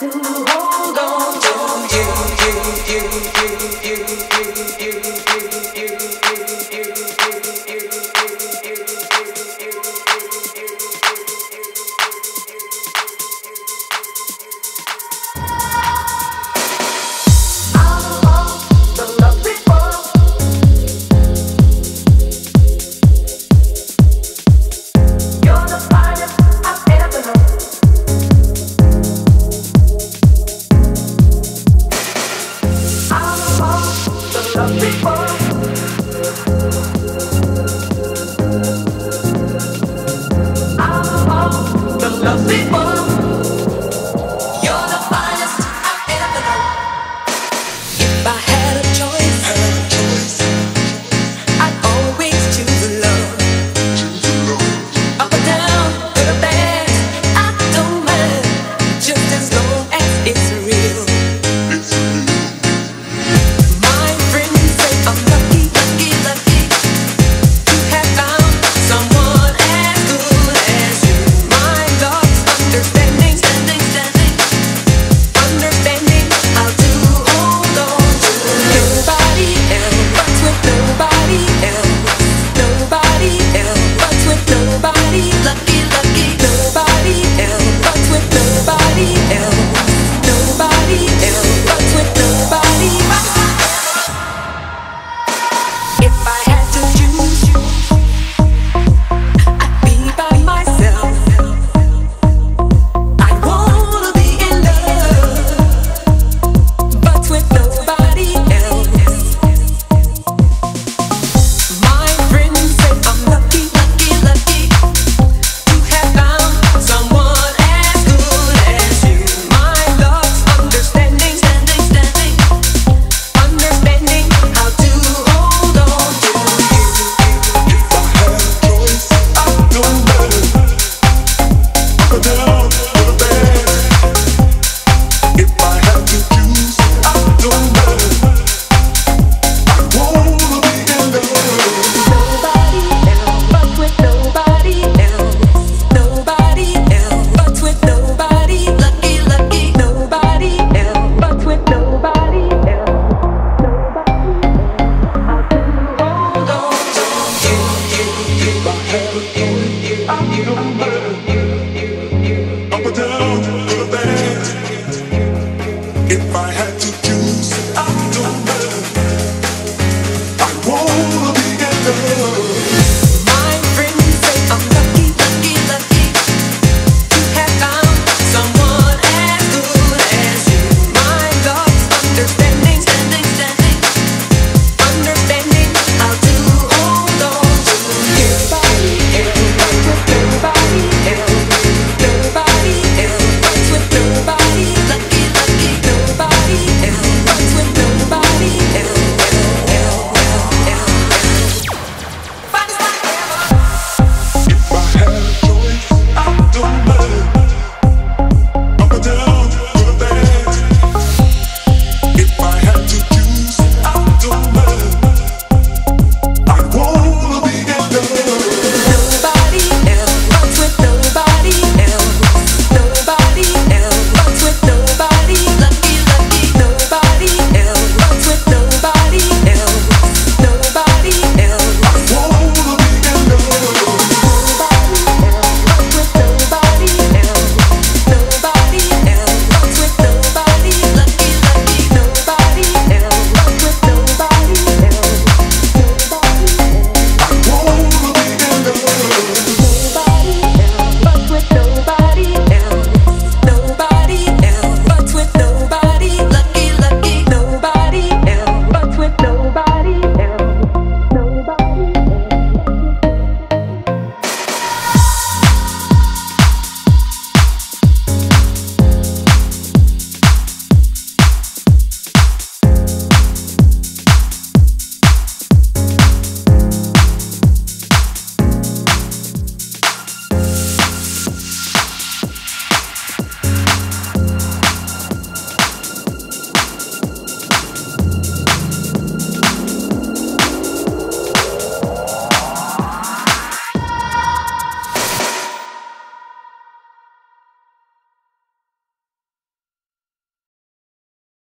do.